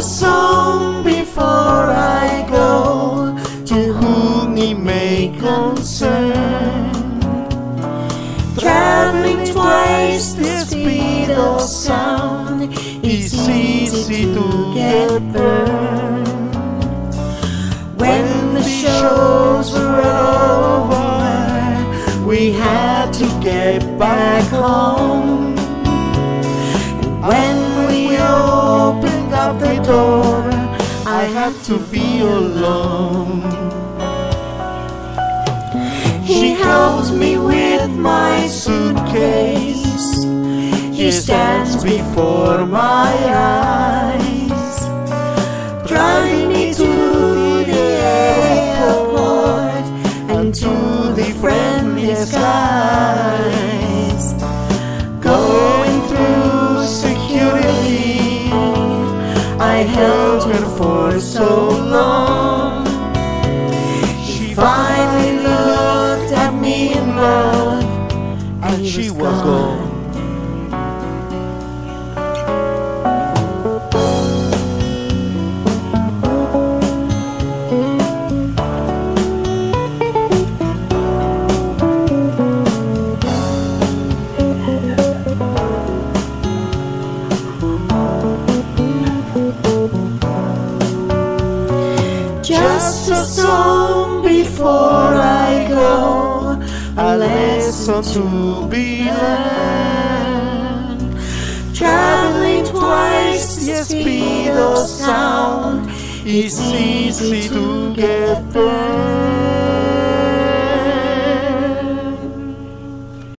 a song before I go to whom he may concern. Traveling twice the speed of sound, it's easy to get burned. When the shows were over, we had to get back home. I have to be alone. He helped me with my suitcase. He stands before my eyes, driving me to the airport and to the friendly skies. I held her for so long. She finally looked at me in love, and she was gone. Just a song before I go, a lesson to be learned. Traveling twice the speed of sound, it's easy to get burned.